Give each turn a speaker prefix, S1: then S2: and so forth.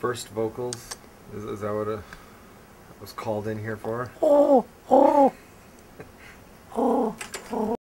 S1: first vocals? Is, is that what it was called in here for?
S2: Oh, oh, oh, oh.